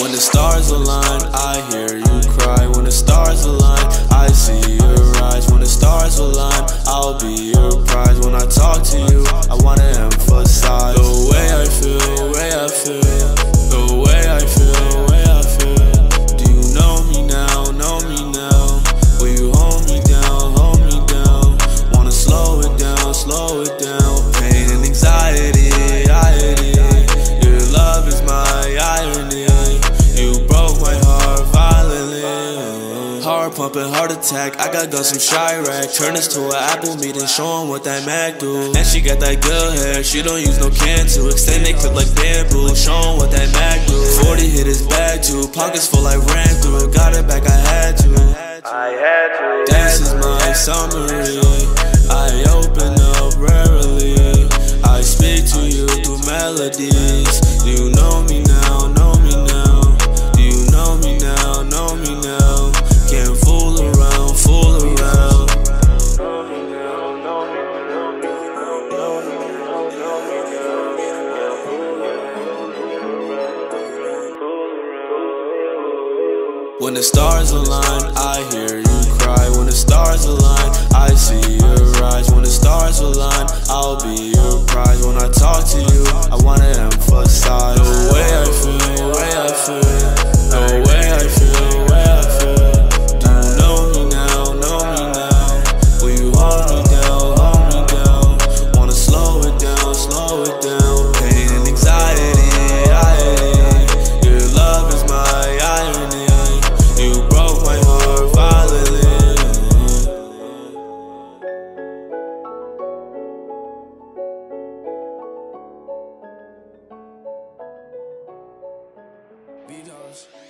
When the stars align, I hear you cry. When the stars align, I see your eyes. When the stars align, I'll be pumping, heart attack. I got guns from Chirac. Turn this to an apple meeting, show what that Mac do. And she got that good hair, she don't use no can to extend it clip like bamboo. Show what that Mac do. 40 hit his bag too, pockets full, I ran through. Got it back, I had to. I had to. This is my summary. I open up rarely. I speak to you through melodies. When the stars align, I hear you cry. house.